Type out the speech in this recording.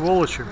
сволочи.